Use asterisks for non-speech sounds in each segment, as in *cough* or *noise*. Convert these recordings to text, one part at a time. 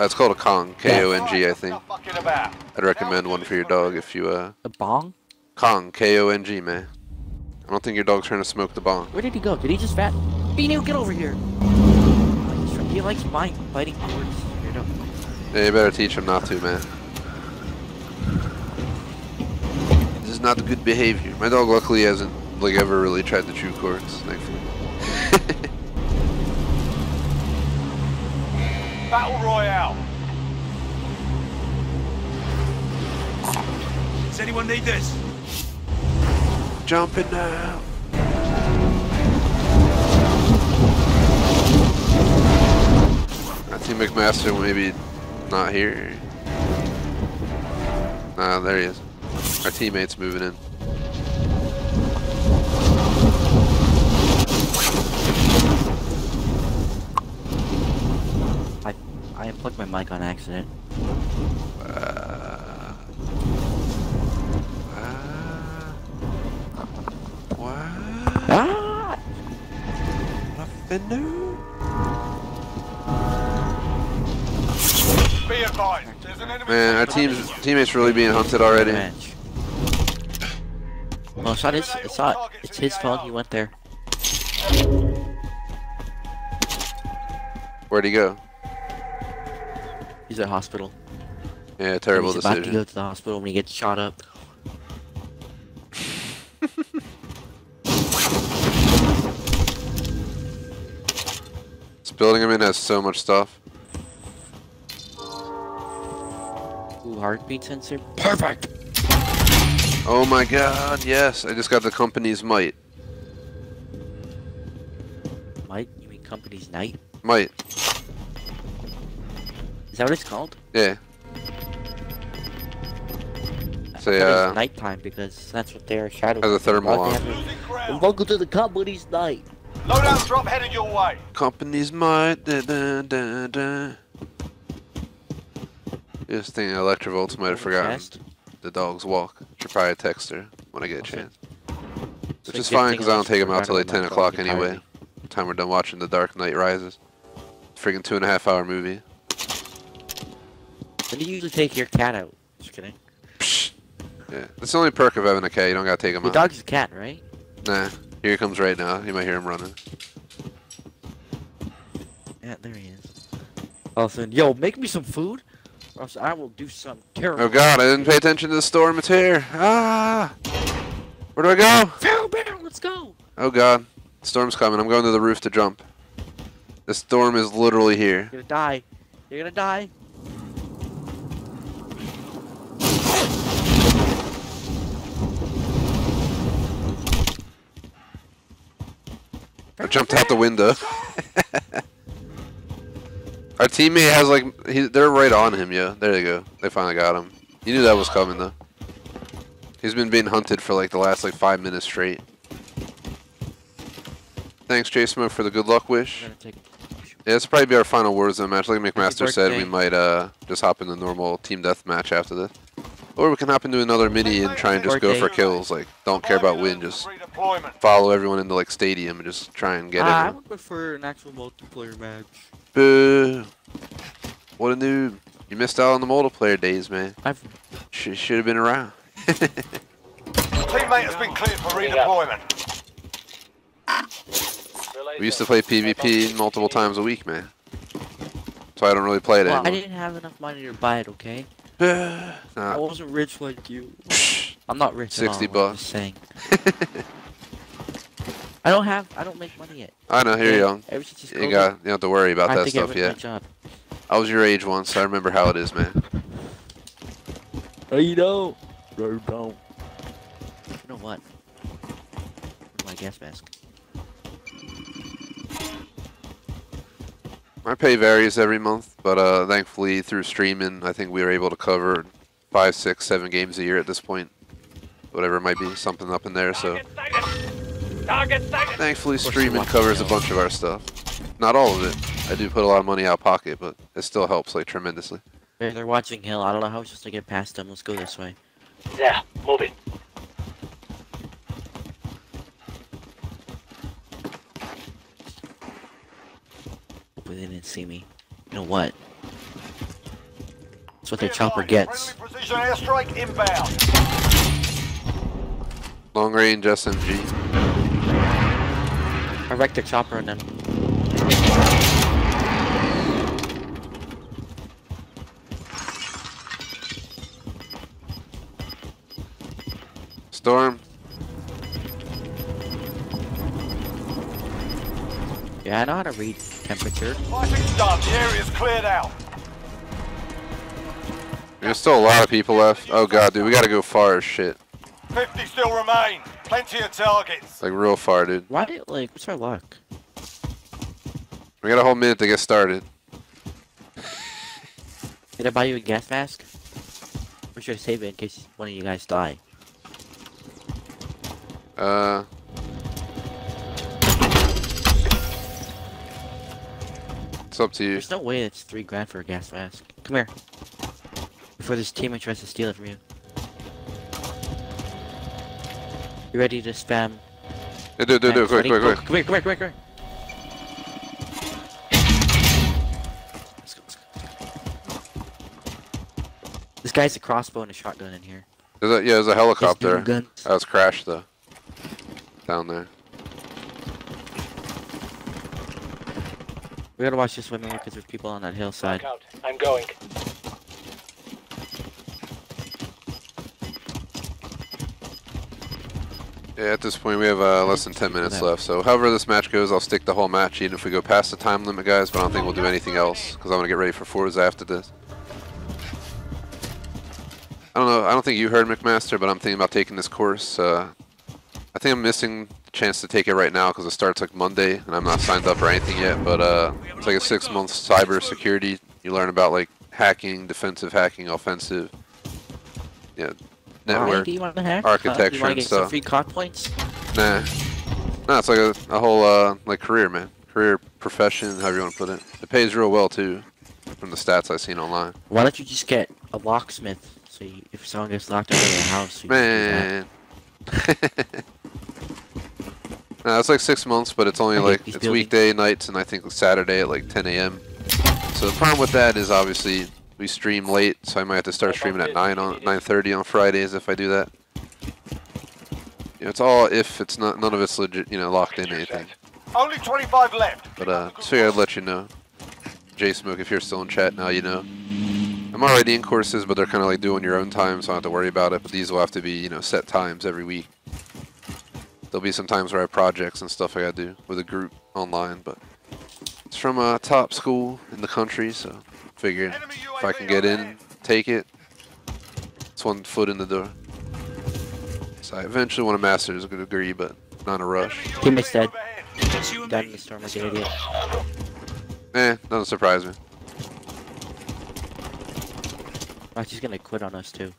That's called a Kong. K O N G, I think. stop fucking about. I'd recommend one for your dog if you uh A bong? Kong. K O N G, man. I don't think your dog's trying to smoke the bong. Where did he go? Did he just fat? Beano, get over here! He's try- He likes bite, biting cords. Weirdo. Yeah, you better teach him not to, man. This is not good behavior. My dog luckily hasn't like ever really tried to chew cords, thankfully. Battle Royale. Does anyone need this? Jumping now. I think McMaster maybe not here. Nah, there he is. Our teammate's moving in. I I unplugged my mic on accident. Uh, uh, what? Ah! Nothing new? Be advised. There's an enemy. Man, our team's teammates really being hunted already. Match. Well, it's not his. It's not. It's his fault. He went there. Where'd he go? He's at hospital. Yeah, terrible He's about to go to the hospital when he gets shot up. *laughs* This building I'm in has so much stuff. Ooh, heartbeat sensor. Perfect. Oh my god, yes. I just got the company's might. Might? you mean company's night? Might. Is that what it's called? Yeah. I Say, thought it was uh, nighttime because that's what their shadow. Has a thermal Why on. they have Losing it- ground. Welcome to the company's night. Loadout drop headed your way. Company's might. Da, da, da, da. This thing Electrovolts might have forgotten. Chest. The dog's walk. Should probably text her when I get a Okay. chance. It's Which a is fine because I don't take them out till like about 10 o'clock anyway. Time we're done watching The Dark Knight Rises. Freaking two and a half hour movie. Do you usually take your cat out? Just kidding. Yeah. That's the only perk of having a cat. You don't gotta take him Your out. dog's a cat, right? Nah. Here he comes right now. You might hear him running. Yeah, there he is. All of a sudden, yo, make me some food, or else I will do something terrible. Oh god, I didn't pay attention to the storm. It's here. Ah! Where do I go? Pharaoh Bear, let's go. Oh god. Storm's coming. I'm going to the roof to jump. The storm is literally here. You're gonna die. You're gonna die. I jumped out the window. *laughs* Our teammate has like, he, they're right on him, yeah. There they go. They finally got him. You knew that was coming though. He's been being hunted for like the last like five minutes straight. Thanks, J Smoke, for the good luck wish. Take. Yeah, this will probably be our final Warzone match. Like McMaster said, we might uh just hop in the normal team deathmatch after this. Or we can hop into another mini and try and just go for kills. Like, don't care about win, just Redeployment. follow everyone into like stadium and just try and get Ah, I everyone. would prefer an actual multiplayer match. Boo! What a noob! You missed out on the multiplayer days, man. I've Sh- should have been around. *laughs* Teammate has been cleared for redeployment. we used to play PvP multiple times a week, man. So I don't really play it well, I didn't have enough money to buy it. Okay, I wasn't rich like you. *laughs* I'm not rich. 60 at all, I'm bucks. just saying. *laughs* I don't have. I don't make money yet. I know, you're okay? young. Ever since this You COVID, got, you don't have to worry about I that think I stuff quit my yet. job. I was your age once, so I remember how it is, man. Oh, you don't. No, you don't. You know what? My gas mask? My pay varies every month, but uh, thankfully through streaming, I think we were able to cover five, six, seven games a year at this point. Whatever it might be, something up in there. So thankfully, streaming covers a bunch of our stuff. Not all of it. I do put a lot of money out of pocket, but it still helps like tremendously. They're, they're watching Hill. I don't know how it's supposed to get past them. Let's go this way. Yeah, move Hopefully they didn't see me. You know what? That's what their chopper gets. Friendly precision airstrike inbound. Long range SMG. I wrecked their chopper and then Storm. Yeah, I know how to read temperature. Fighting's done. The area's cleared out. There's still a lot of people left. Oh god, dude, we gotta go far as shit. 50 still remain. Plenty of targets. Like real far, dude. Why did like what's our luck? We got a whole minute to get started. Did I buy you a gas mask? Or should I save it in case one of you guys die? Uh. It's up to you. There's no way it's three grand for a gas mask. Come here. Before this teammate tries to steal it from you. You ready to spam? Yeah, do, do, do, quick, quick, quick. Come here, come here, come here, come here. Let's go, let's go. This guy's a crossbow and a shotgun in here. There's a, yeah, there's a helicopter. doing guns. That was crashed though. Down there. We gotta watch this women because there's people on that hillside. Mark out. I'm going. Yeah, at this point we have uh, less than 10 minutes left. So however this match goes, I'll stick the whole match even if we go past the time limit, guys. But I don't think we'll do anything else because I'm gonna get ready for fours after this. I don't know. I don't think you heard McMaster, but I'm thinking about taking this course. Uh, I think I'm missing the chance to take it right now because it starts like Monday and I'm not signed up or anything yet. But uh, it's like a six-month cyber security. You learn about like hacking, defensive hacking, offensive, yeah, Why network. do you want to hack? Huh? architecture You want and to get some stuff. free COD points? Nah. No, it's like a, a whole uh like career, man. Career, profession, however you want to put it. It pays real well too, from the stats I've seen online. Why don't you just get a locksmith? So you, if someone gets locked out of their house, you can do that. Man. *laughs* no, it's like six months, but it's only I like it's buildings. weekday nights and I think Saturday at like 10 a.m. So the problem with that is obviously we stream late, so I might have to start streaming at 9 on 9:30 on Fridays if I do that. You know, it's all if it's not none of it's legit, you know, locked in anything. Only 25 left. But uh, just figured I'd let you know. J Smoke, if you're still in chat now, you know. I'm already in courses, but they're kind of like doing your own time, so I don't have to worry about it. But these will have to be, you know, set times every week. There'll be some times where I have projects and stuff I gotta do with a group online, but it's from a top school in the country, so figured Enemy if I can get in, take it. It's one foot in the door. So I eventually want a master's degree, but not in a rush. Enemy Teammate's UAV dead. overhead. Down in the storm like an idiot. Eh, doesn't surprise me. Oh, she's gonna quit on us too.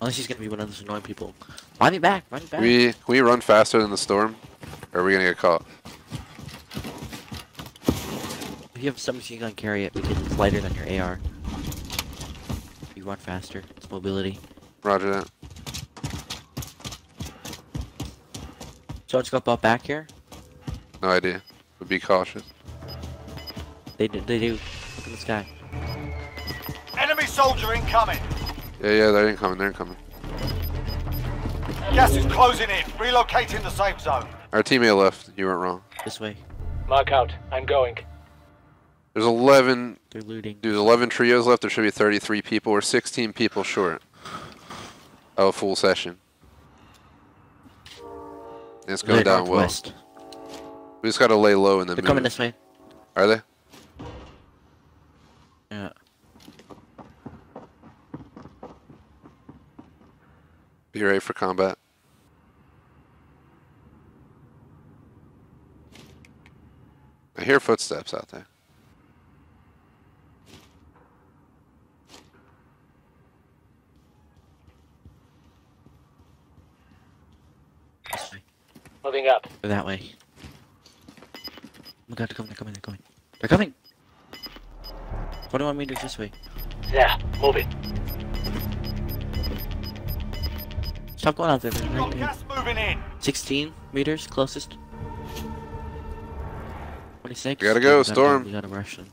Unless she's gonna be one of those annoying people. Buy me back, buy me back. We, can we run faster than the storm? Or are we gonna get caught? If you have a submachine gun, carry it because it's lighter than your AR. You run faster. It's mobility. Roger that. So let's go up back here. No idea. But be cautious. They do. They do. Look at this guy. Enemy soldier incoming. Yeah, yeah, they're incoming, they're incoming. Gas is closing in. Relocating the safe zone. Our teammate left. You weren't wrong. This way. Mark out. I'm going. There's 11, They're looting. There's 11 trios left. There should be 33 people. We're 16 people short. of a full session. And it's going They're down well. northwest. We just gotta lay low and then They're move. coming this way. Are they? Yeah. Be ready for combat. I hear footsteps out there. This way. Moving up. Or that way. Oh my god, they're coming, they're coming, they're coming. They're coming! 21 meters this way. There. Moving. Stop going out there, right there. gas moving in. 16 meters closest. 26. We gotta go, Storm. We gotta rush them.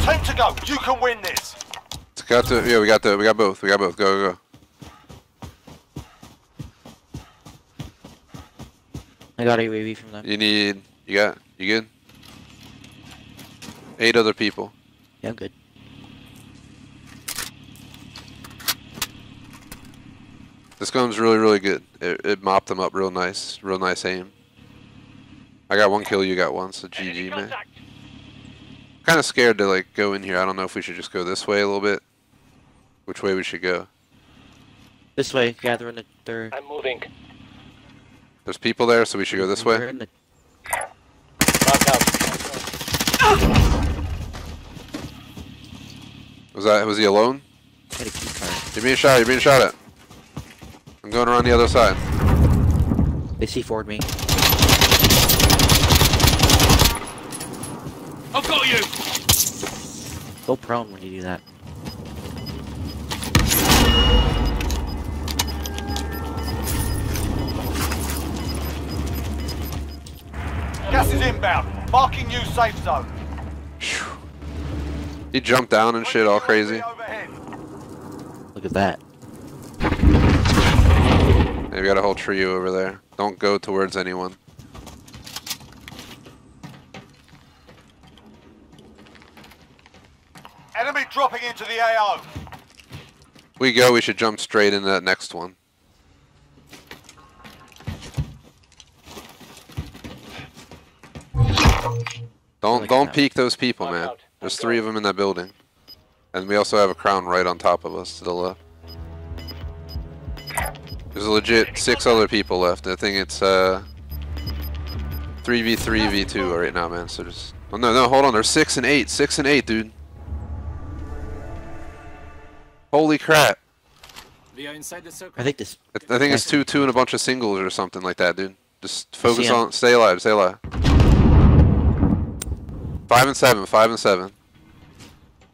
Time to go. You can win this. It's got to. Yeah, we got the. We got both. We got both. Go, go, go. I got a UAV from them. You need. You got. You good? Eight other people. Yeah, I'm good. This gun's really, really good. It, it mopped them up real nice. Real nice aim. I got one kill. You got one. So GG, man. Kind of scared to like go in here. I don't know if we should just go this way a little bit. Which way we should go? This way, gather in the third. I'm moving. There's people there, so we should go this We're way. in the Was that? Was he alone? Got a. You're being shot. You're being shot at. I'm going around the other side. They see forward me. I've got you! Go prone when you do that. Gas is inbound. Marking new safe zone. Phew. He jumped down and shit all crazy. Look at that. Yeah, we got a whole trio over there. Don't go towards anyone. Enemy dropping into the AO. We go. We should jump straight into that next one. Don't don't that. peek those people, man. There's three of them in that building, and we also have a crown right on top of us to the left. There's a legit six other people left. I think it's uh three v three v two right now, man. So just oh no no hold on. There's six and eight, six and eight, dude. Holy crap! Leo inside the circle. I think this. I I think it's two two and a bunch of singles or something like that, dude. Just focus on stay alive, stay alive. Five and seven, five and seven.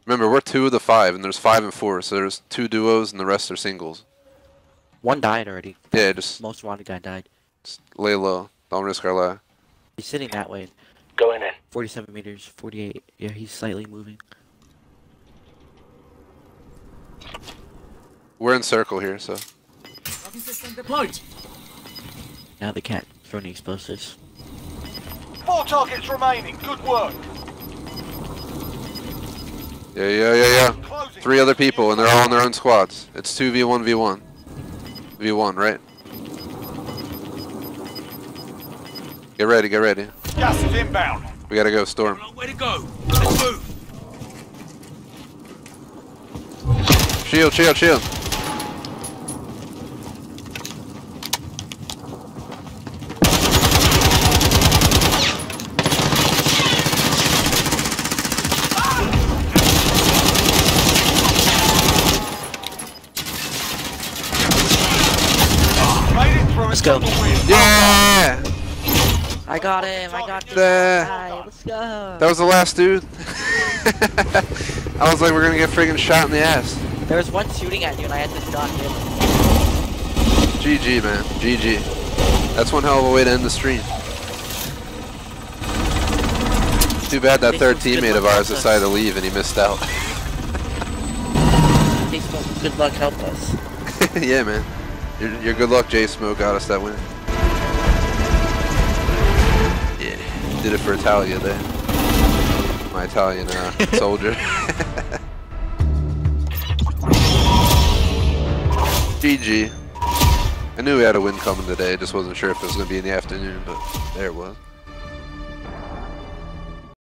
Remember, we're two of the five, and there's five and four, so there's two duos, and the rest are singles. One died already. Yeah, just, Most wanted guy died. just lay low. Don't risk our life. He's sitting that way. Going in. 47 meters, 48. Yeah, he's slightly moving. We're in circle here, so Tracking system deployed. Now the cat throwing explosives. Four targets remaining. Good work. yeah, yeah, yeah, yeah. Three other people, and they're all on their own squads. It's two v one v one. V one, right? Get ready, get ready. Gas is inbound. We gotta go, Storm. Long way to go. Let's move. Shield, shield, shield. Made it through. Let's go. Yeah! I got him! I got this The- guy! Let's go! That was the last dude. *laughs* I was like, we're gonna get friggin' shot in the ass. There was one shooting at you and I had to shot him. GG, man. GG. That's one hell of a way to end the stream. Too bad that third teammate of ours Alpha. decided to leave and he missed out. Good luck, help us. *laughs* yeah, man. Your, your good luck, Jay Smoke, got us that win. Yeah, did it for Italia there. My Italian uh, *laughs* soldier. *laughs* GG. I knew we had a win coming today, just wasn't sure if it was going to be in the afternoon, but there it was.